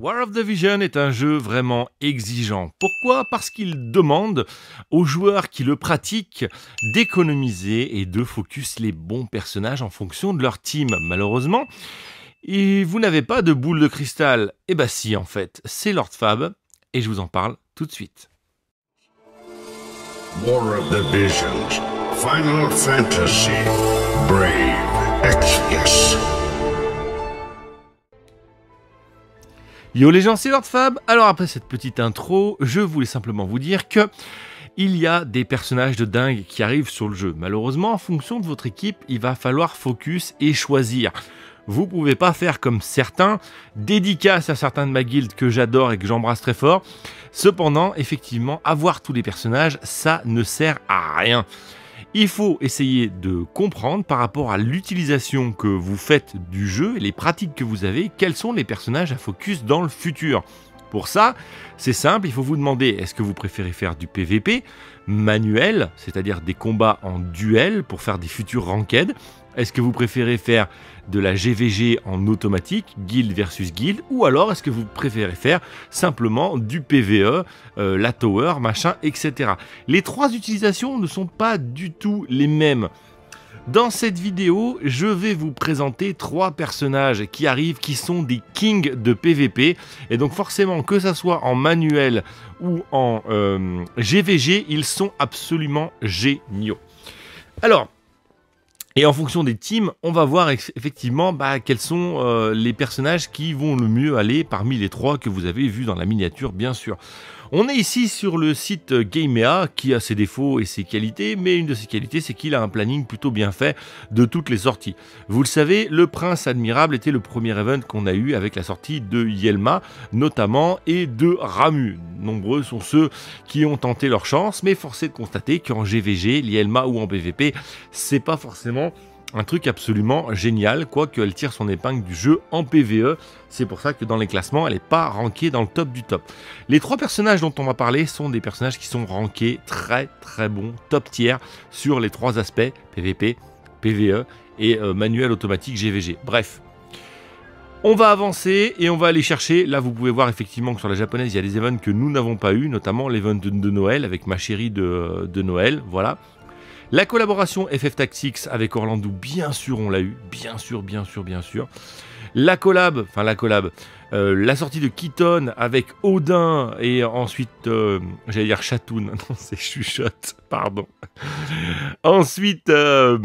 War of the Vision est un jeu vraiment exigeant. Pourquoi? Parce qu'il demande aux joueurs qui le pratiquent d'économiser et de focus les bons personnages en fonction de leur team. Malheureusement, et vous n'avez pas de boule de cristal. Eh bah si en fait, c'est Lord Fab et je vous en parle tout de suite. War of the Visions, Final Fantasy, Brave. Yo les gens, c'est Lord Fab. Alors après cette petite intro, je voulais simplement vous dire que il y a des personnages de dingue qui arrivent sur le jeu. Malheureusement, en fonction de votre équipe, il va falloir focus et choisir. Vous pouvez pas faire comme certains, dédicace à certains de ma guilde que j'adore et que j'embrasse très fort. Cependant, effectivement, avoir tous les personnages, ça ne sert à rien. Il faut essayer de comprendre par rapport à l'utilisation que vous faites du jeu et les pratiques que vous avez, quels sont les personnages à focus dans le futur. Pour ça, c'est simple, il faut vous demander est-ce que vous préférez faire du PVP manuel, c'est-à-dire des combats en duel pour faire des futurs ranked Est-ce que vous préférez faire de la GVG en automatique, guild versus guild, ou alors est-ce que vous préférez faire simplement du PVE, euh, la tower, machin, etc. Les trois utilisations ne sont pas du tout les mêmes. Dans cette vidéo, je vais vous présenter trois personnages qui arrivent, qui sont des kings de PVP. Et donc forcément, que ça soit en manuel ou en euh, GVG, ils sont absolument géniaux. Alors, et en fonction des teams, on va voir effectivement bah, quels sont euh, les personnages qui vont le mieux aller parmi les trois que vous avez vus dans la miniature, bien sûr. On est ici sur le site Gamea qui a ses défauts et ses qualités, mais une de ses qualités c'est qu'il a un planning plutôt bien fait de toutes les sorties. Vous le savez, le Prince Admirable était le premier event qu'on a eu avec la sortie de Yelma notamment et de Ramu. Nombreux sont ceux qui ont tenté leur chance, mais forcé de constater qu'en GVG, Yelma ou en PVP, c'est pas forcément un truc absolument génial, quoique elle tire son épingle du jeu en PVE. C'est pour ça que dans les classements, elle n'est pas rankée dans le top du top. Les trois personnages dont on va parler sont des personnages qui sont rankés très très bons, top tiers, sur les trois aspects, PVP, PVE et euh, manuel automatique GVG. Bref, on va avancer et on va aller chercher. Là, vous pouvez voir effectivement que sur la japonaise, il y a des events que nous n'avons pas eu, notamment l'event de, Noël avec ma chérie de, de Noël. Voilà. La collaboration FF Tactics avec Orlando, bien sûr, on l'a eu. Bien sûr, bien sûr, bien sûr. La collab, enfin la collab, euh, la sortie de Keaton avec Odin et ensuite, euh, j'allais dire Chatoun, non c'est Chuchote, pardon. ensuite, euh,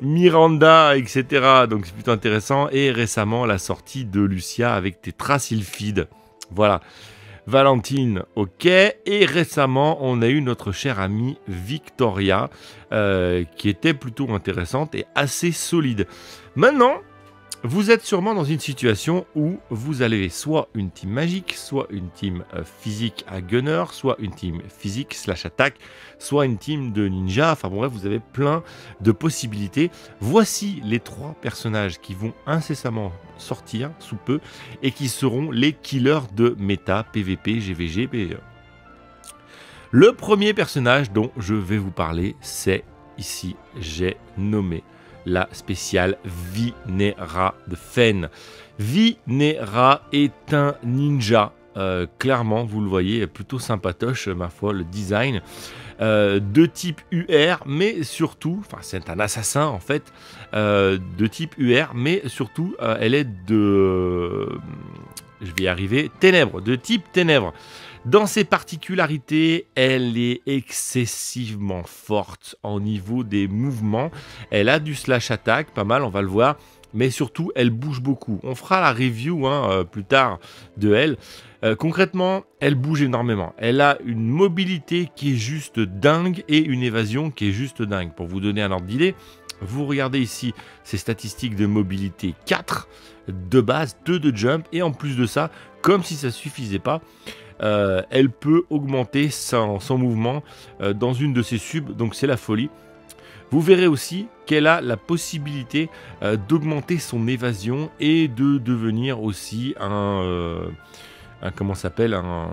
Miranda, etc. Donc c'est plutôt intéressant. Et récemment, la sortie de Lucia avec Tetra Sylphide. Voilà. Valentine, ok. Et récemment, on a eu notre chère amie Victoria, euh, qui était plutôt intéressante et assez solide. Maintenant, vous êtes sûrement dans une situation où vous avez soit une team magique, soit une team euh, physique à gunner, soit une team physique slash attaque, soit une team de ninja. Enfin bon bref, vous avez plein de possibilités. Voici les trois personnages qui vont incessamment sortir sous peu et qui seront les killers de méta PVP, GVG, PVE. Le premier personnage dont je vais vous parler, c'est ici, j'ai nommé la spéciale Vinera de Fen. Vinera est un ninja. Euh, clairement, vous le voyez, plutôt sympatoche, ma foi, le design. Euh, de type UR, mais surtout, enfin c'est un assassin en fait, euh, de type UR, mais surtout elle est de, je vais y arriver, ténèbres, de type ténèbres. Dans ses particularités, elle est excessivement forte en niveau des mouvements. Elle a du slash attack, pas mal, on va le voir. Mais surtout, elle bouge beaucoup. On fera la review hein, euh, plus tard de elle. Euh, concrètement, elle bouge énormément. Elle a une mobilité qui est juste dingue et une évasion qui est juste dingue. Pour vous donner un ordre d'idée, vous regardez ici ses statistiques de mobilité 4 de base, 2 de jump et en plus de ça, comme si ça suffisait pas, euh, elle peut augmenter son, mouvement euh, dans une de ses subs, donc c'est la folie. Vous verrez aussi qu'elle a la possibilité euh, d'augmenter son évasion et de devenir aussi un, comment s'appelle un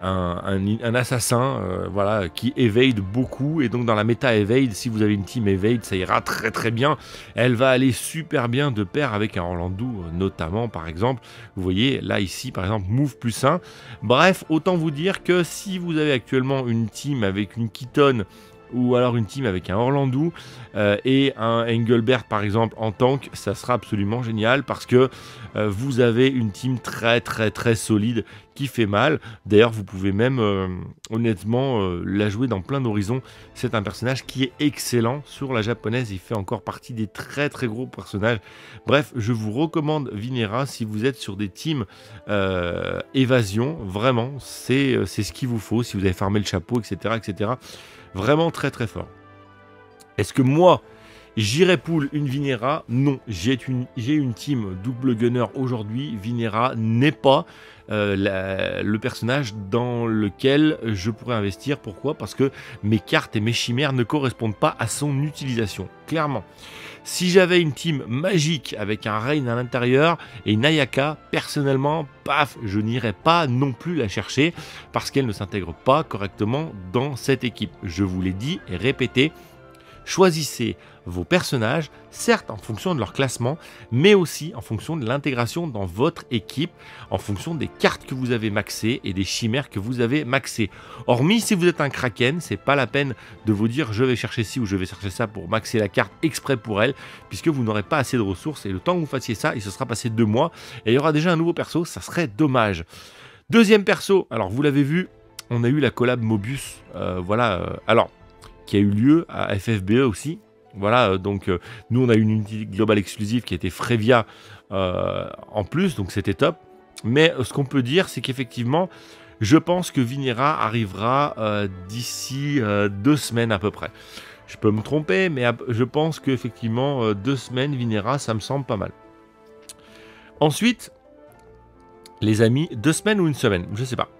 un, assassin euh, voilà, qui évade beaucoup. Et donc dans la méta evade, si vous avez une team evade, ça ira très très bien. Elle va aller super bien de pair avec un Orlando, notamment par exemple. Vous voyez là ici par exemple move plus 1. Bref, autant vous dire que si vous avez actuellement une team avec une Keaton ou alors une team avec un Orlando euh, et un Engelbert par exemple en tank, ça sera absolument génial parce que euh, vous avez une team très très très solide qui fait mal. D'ailleurs, vous pouvez même euh, honnêtement la jouer dans plein d'horizons. C'est un personnage qui est excellent sur la japonaise. Il fait encore partie des très très gros personnages. Bref, je vous recommande Vinera si vous êtes sur des teams évasion. Vraiment, c'est ce qu'il vous faut si vous avez farmé le chapeau, etc. etc. Vraiment très très fort. Est-ce que moi, j'irai pool une Vinera Non, j'ai une, team double gunner aujourd'hui. Vinera n'est pas euh, le personnage dans lequel je pourrais investir. Pourquoi? Parce que mes cartes et mes chimères ne correspondent pas à son utilisation. Clairement. Si j'avais une team magique avec un Rain à l'intérieur et une Ayaka, personnellement, paf, je n'irais pas non plus la chercher parce qu'elle ne s'intègre pas correctement dans cette équipe. Je vous l'ai dit et répété, choisissez vos personnages, certes en fonction de leur classement, mais aussi en fonction de l'intégration dans votre équipe, en fonction des cartes que vous avez maxées et des chimères que vous avez maxées. Hormis si vous êtes un kraken, c'est pas la peine de vous dire je vais chercher ci ou je vais chercher ça pour maxer la carte exprès pour elle, puisque vous n'aurez pas assez de ressources et le temps que vous fassiez ça, il se sera passé deux mois et il y aura déjà un nouveau perso, ça serait dommage. Deuxième perso, alors vous l'avez vu, on a eu la collab Mobius, euh, voilà, euh, alors qui a eu lieu à FFBE aussi, voilà, euh, donc euh, nous on a une unité globale exclusive qui était Frevia euh, en plus, donc c'était top. Mais ce qu'on peut dire, c'est qu'effectivement, je pense que Vinera arrivera d'ici deux semaines à peu près. Je peux me tromper, mais je pense qu'effectivement, deux semaines, Vinera, ça me semble pas mal. Ensuite, les amis, deux semaines ou une semaine, je sais pas.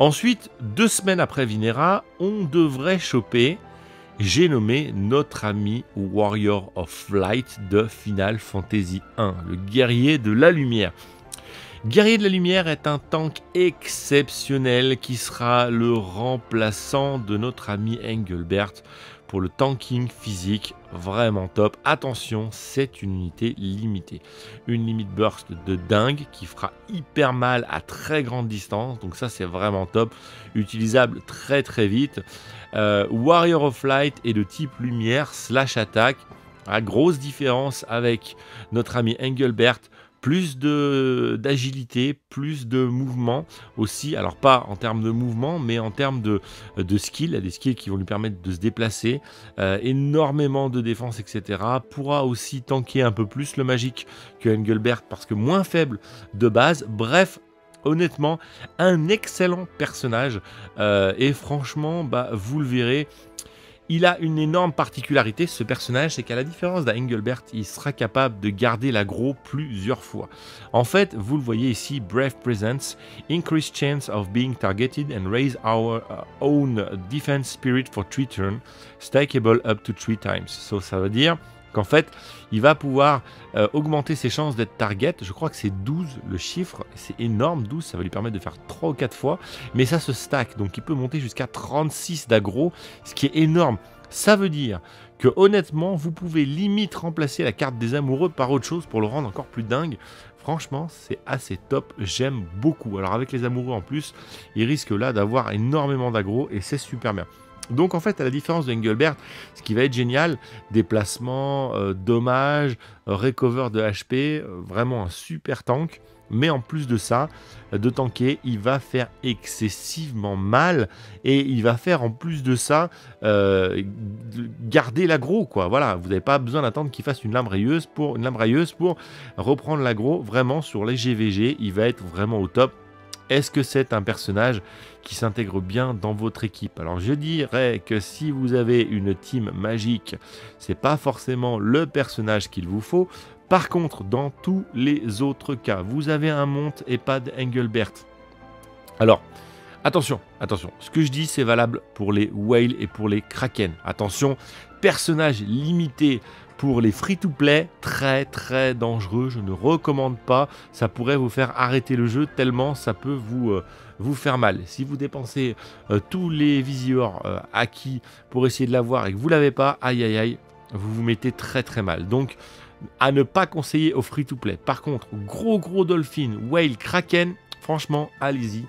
Ensuite, deux semaines après Vinera, on devrait choper j'ai nommé notre ami Warrior of Light de Final Fantasy 1, le guerrier de la lumière. Guerrier de la lumière est un tank exceptionnel qui sera le remplaçant de notre ami Engelbert pour le tanking physique vraiment top. Attention, c'est une unité limitée. Une limite burst de dingue qui fera hyper mal à très grande distance. Donc ça, c'est vraiment top. Utilisable très très vite. Euh, Warrior of Light est de type lumière slash attaque. À grosse différence avec notre ami Engelbert plus d'agilité, plus de mouvement aussi. Alors pas en termes de mouvement, mais en termes de, de skill. Il y a des skills qui vont lui permettre de se déplacer. Euh, énormément de défense, etc. Pourra aussi tanker un peu plus le magique que Engelbert parce que moins faible de base. Bref, honnêtement, un excellent personnage. Euh, et franchement, bah, vous le verrez, il a une énorme particularité, ce personnage, c'est qu'à la différence d'Engelbert, il sera capable de garder l'agro plusieurs fois. En fait, vous le voyez ici, Brave Presence, Increased chance of being targeted and raise our uh, own defense spirit for 3 turns, stackable up to 3 times. So, ça veut dire qu'en fait, il va pouvoir euh, augmenter ses chances d'être target. Je crois que c'est 12 le chiffre, c'est énorme, 12, ça va lui permettre de faire 3 ou 4 fois, mais ça se stack, donc il peut monter jusqu'à 36 d'aggro, ce qui est énorme. Ça veut dire que honnêtement, vous pouvez limite remplacer la carte des amoureux par autre chose pour le rendre encore plus dingue. Franchement, c'est assez top, j'aime beaucoup. Alors avec les amoureux en plus, il risque là d'avoir énormément d'aggro et c'est super bien. Donc en fait, à la différence de Engelbert, ce qui va être génial, déplacement, euh, dommage, recover de HP, vraiment un super tank. Mais en plus de ça, de tanker, il va faire excessivement mal et il va faire en plus de ça euh, garder l'agro quoi. Voilà, vous n'avez pas besoin d'attendre qu'il fasse une lame rayeuse pour une lame rayeuse pour reprendre l'agro. Vraiment sur les GVG, il va être vraiment au top. Est-ce que c'est un personnage qui s'intègre bien dans votre équipe? Alors je dirais que si vous avez une team magique, c'est pas forcément le personnage qu'il vous faut. Par contre, dans tous les autres cas, vous avez un monte et pas d'Engelbert. Alors, attention, attention, ce que je dis c'est valable pour les whales et pour les kraken. Attention, personnage limité pour les free-to-play, très très dangereux, je ne recommande pas, ça pourrait vous faire arrêter le jeu tellement ça peut vous, euh, faire mal. Si vous dépensez euh, tous les visiors euh, acquis pour essayer de l'avoir et que vous l'avez pas, aïe aïe aïe, vous vous mettez très très mal. Donc à ne pas conseiller au free-to-play. Par contre, gros gros dolphin, whale, kraken, franchement, allez-y.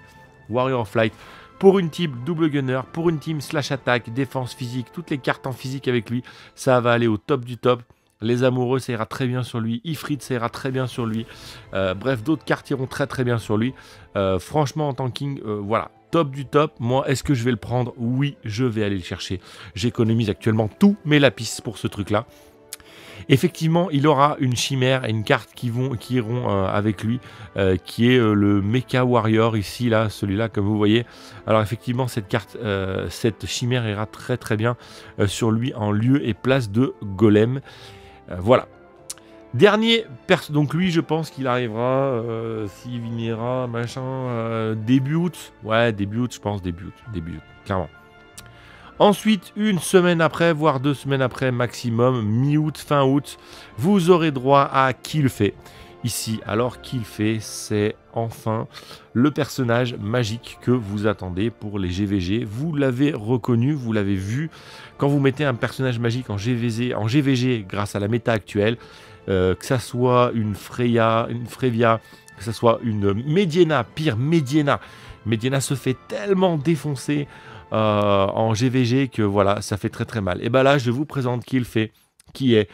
Warrior of Light, pour une team double gunner, pour une team slash attaque, défense physique, toutes les cartes en physique avec lui, ça va aller au top du top. Les amoureux, ça ira très bien sur lui. Ifrit, ça ira très bien sur lui. Euh, bref, d'autres cartes iront très très bien sur lui. Euh, franchement, en tanking, euh, voilà, top du top. Moi, est-ce que je vais le prendre? Oui, je vais aller le chercher. J'économise actuellement tous mes lapis pour ce truc-là. Effectivement, il aura une chimère et une carte qui, vont, qui iront euh, avec lui, euh, qui est euh, le Mecha Warrior ici, là, celui-là, comme vous voyez. Alors effectivement, cette carte, cette chimère ira très très bien sur lui en lieu et place de Golem. voilà. Dernier perso, donc lui je pense qu'il arrivera s'il viendra machin début août, ouais début août je pense début août, début août, clairement. Ensuite, une semaine après, voire deux semaines après maximum, mi-août, fin août, vous aurez droit à qui fait. Ici, alors qui le fait, c'est enfin le personnage magique que vous attendez pour les GVG. Vous l'avez reconnu, vous l'avez vu. Quand vous mettez un personnage magique en GVG, en GVG grâce à la méta actuelle, euh, que ça soit une Freya, une Frevia, que ça soit une Mediena, pire Mediena. Mediena se fait tellement défoncer euh, en GVG que voilà, ça fait très très mal. Et bien là, je vous présente qui le fait, qui est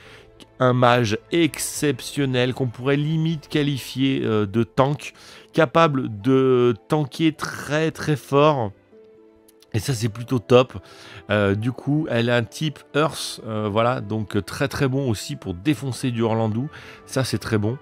un mage exceptionnel qu'on pourrait limite qualifier euh, de tank, capable de tanker très très fort. Et ça c'est plutôt top. Euh, du coup, elle a un type Earth, voilà, donc très très bon aussi pour défoncer du Orlandou. Ça c'est très bon.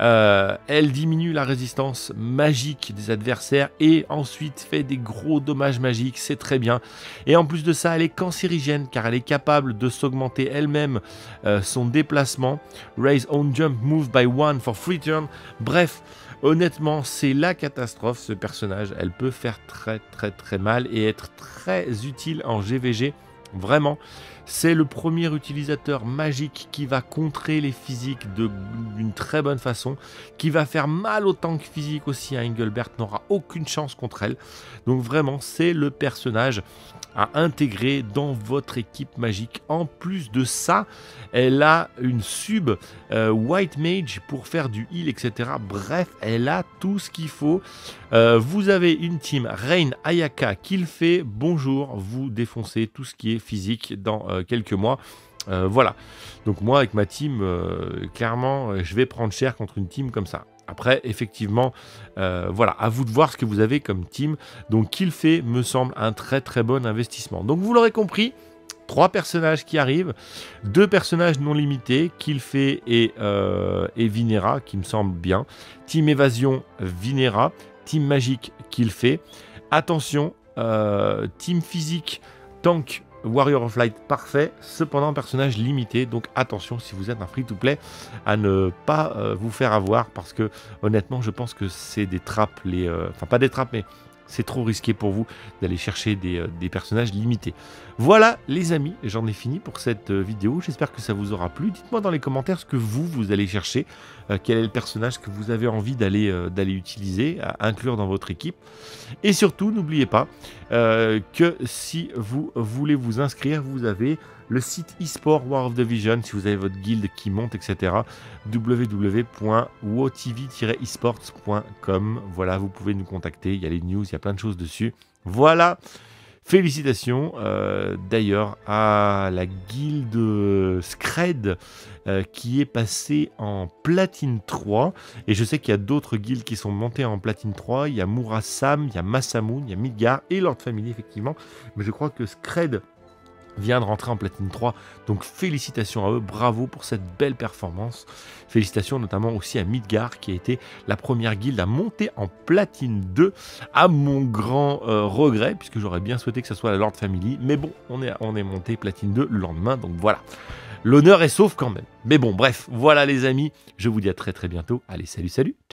Euh, elle diminue la résistance magique des adversaires et ensuite fait des gros dommages magiques, c'est très bien. Et en plus de ça, elle est cancérigène car elle est capable de s'augmenter elle-même euh, son déplacement. Raise on jump, move by one for free turn. Bref, honnêtement, c'est la catastrophe ce personnage. Elle peut faire très très très mal et être très utile en GVG. Vraiment, c'est le premier utilisateur magique qui va contrer les physiques d'une très bonne façon, qui va faire mal au tank physique aussi. à Engelbert n'aura aucune chance contre elle. Donc vraiment, c'est le personnage à intégrer dans votre équipe magique. En plus de ça, elle a une sub euh, White Mage pour faire du heal, etc. Bref, elle a tout ce qu'il faut. Euh, vous avez une team Rain Ayaka qui le fait. Bonjour, vous défoncez tout ce qui est physique dans euh, quelques mois. voilà. Donc moi avec ma team, clairement, je vais prendre cher contre une team comme ça. Après, effectivement, euh, voilà, à vous de voir ce que vous avez comme team. Donc, qu'il fait me semble un très très bon investissement. Donc, vous l'aurez compris, trois personnages qui arrivent, deux personnages non limités, qu'il et, euh, Vinera, qui me semble bien. Team Évasion, Vinera. Team Magique, qu'il. Attention, euh, Team Physique, Tank, Warrior of Light parfait, cependant personnage limité, donc attention si vous êtes un free-to-play à ne pas euh, vous faire avoir parce que honnêtement je pense que c'est des trappes, les, euh, enfin pas des trappes mais c'est trop risqué pour vous d'aller chercher euh, des, personnages limités. Voilà les amis, j'en ai fini pour cette euh, vidéo. J'espère que ça vous aura plu. Dites-moi dans les commentaires ce que vous, vous allez chercher. Euh, quel est le personnage que vous avez envie d'aller d'aller utiliser, à inclure dans votre équipe. Et surtout, n'oubliez pas que si vous voulez vous inscrire, vous avez le site eSport War of the Vision, si vous avez votre guilde qui monte, etc. www.wotv-esports.com. Voilà, vous pouvez nous contacter, il y a les news, il y a plein de choses dessus. Voilà, Félicitations euh, d'ailleurs à la guilde Scred euh, qui est passée en platine 3. Et je sais qu'il y a d'autres guildes qui sont montées en platine 3. Il y a Murasam, il y a Masamun, il y a Midgar et Lord Family effectivement. Mais je crois que Scred vient de rentrer en platine 3. Donc félicitations à eux, bravo pour cette belle performance. Félicitations notamment aussi à Midgar qui a été la première guilde à monter en platine 2 à mon grand euh, regret puisque j'aurais bien souhaité que ce soit la Lord Family. Mais bon, on est, on est monté platine 2 le lendemain, donc voilà. L'honneur est sauf quand même. Mais bon, bref, voilà les amis, je vous dis à très très bientôt. Allez, salut, salut